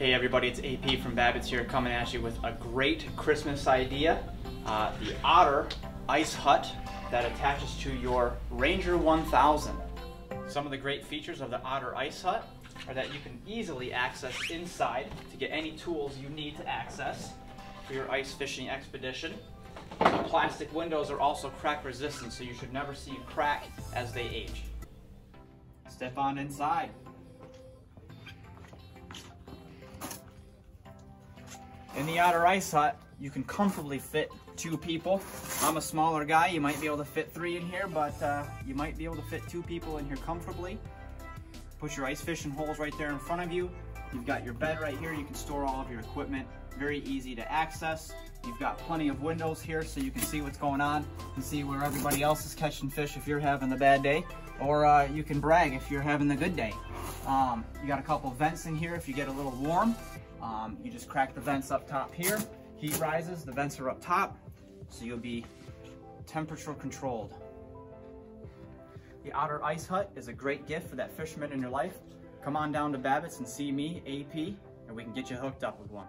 Hey everybody, it's AP from Babbitt's here coming at you with a great Christmas idea. Uh, the Otter Ice Hut that attaches to your Ranger 1000. Some of the great features of the Otter Ice Hut are that you can easily access inside to get any tools you need to access for your ice fishing expedition. The plastic windows are also crack resistant so you should never see a crack as they age. Step on inside. In the Otter Ice Hut, you can comfortably fit two people. I'm a smaller guy, you might be able to fit three in here, but uh, you might be able to fit two people in here comfortably. Put your ice fishing holes right there in front of you. You've got your bed right here, you can store all of your equipment. Very easy to access. You've got plenty of windows here so you can see what's going on and see where everybody else is catching fish if you're having the bad day, or uh, you can brag if you're having the good day. Um, you got a couple vents in here if you get a little warm. Um, you just crack the vents up top here. Heat rises, the vents are up top, so you'll be temperature controlled. The Otter Ice Hut is a great gift for that fisherman in your life. Come on down to Babbitt's and see me, AP, and we can get you hooked up with one.